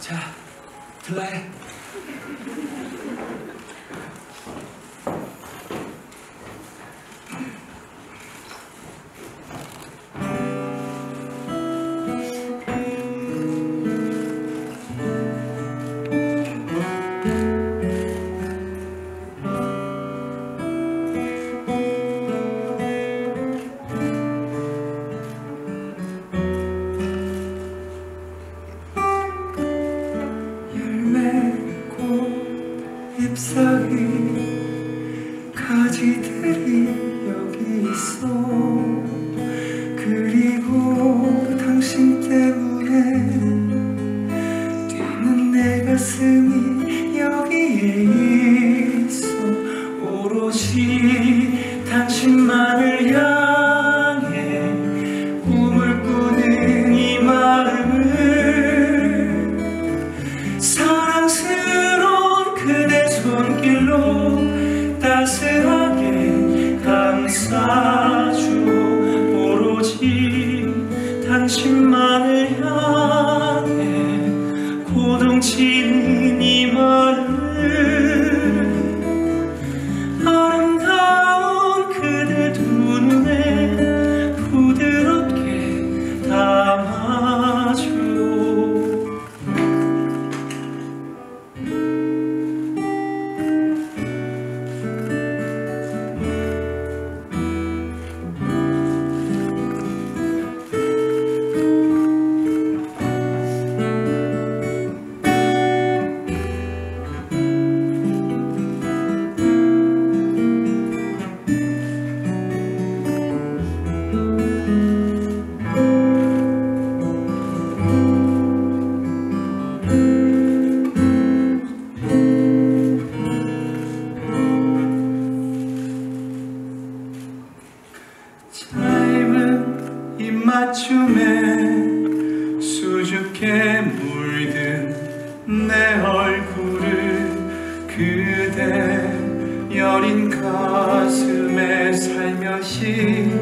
자, 들라해. 잎사귀 가지들이 여기 있어. 그리고 당신 때문에 뛰는 내 가슴이 여기에 당신만을 향해 고동치 맞춤에 수줍게 물든 내 얼굴을 그대 여린 가슴에 살며시